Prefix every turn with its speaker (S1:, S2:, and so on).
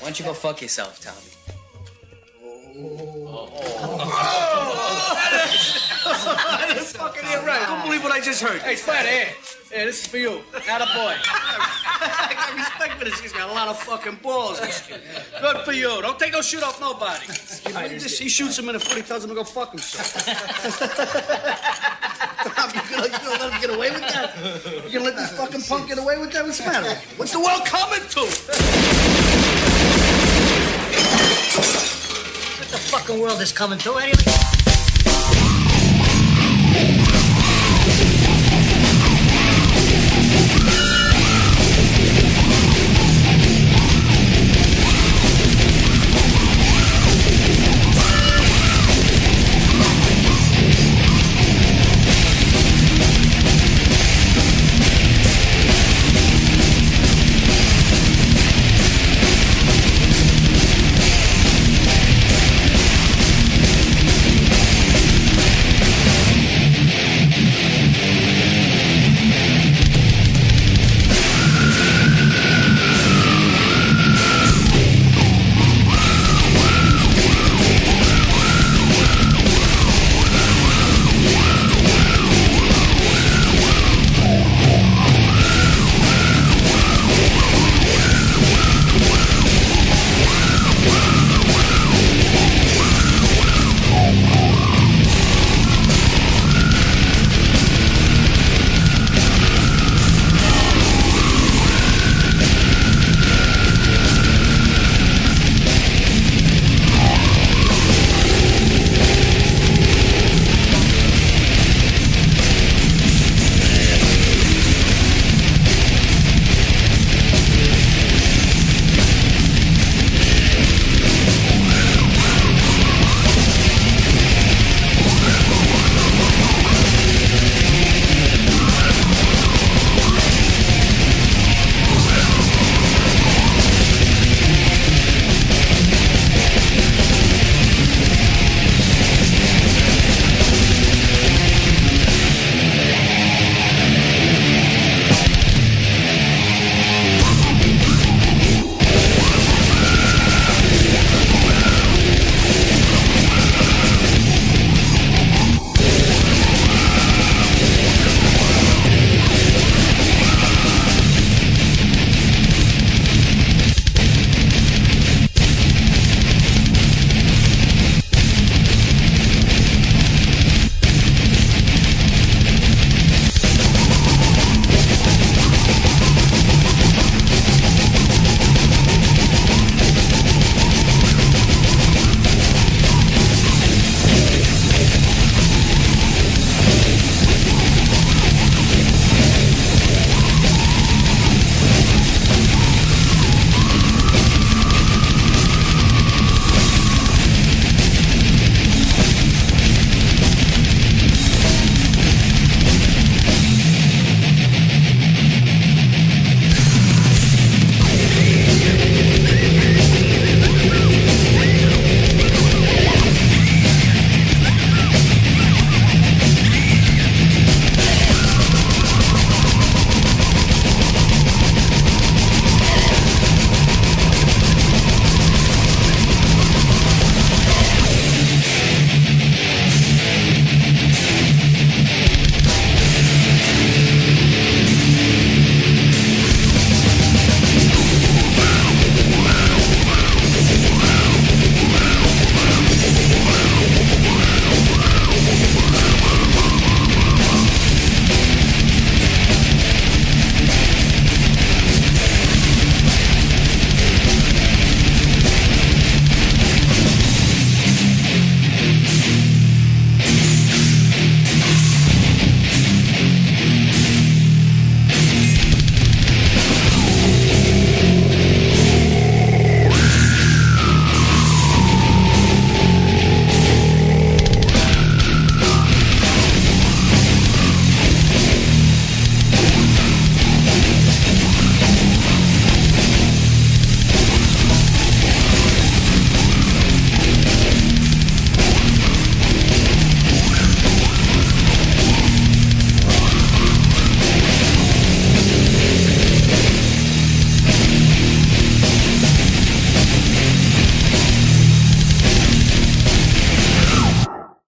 S1: Why don't you go fuck yourself, Tommy?
S2: Oh, That's fucking it right. Don't believe what I just heard.
S3: Hey, Spider, here. Yeah, this is for you. Not a boy.
S2: I got respect for this. He's got a lot of fucking balls. Good for you. Don't take no shit off nobody. You believe? He shoots him in the foot. He tells him to go fuck himself. Tom, you gonna, you gonna let him get away with that? You gonna let this fucking punk get away with that? What's the matter? with you? What's the world coming to?
S4: What the fucking world is coming to anyway?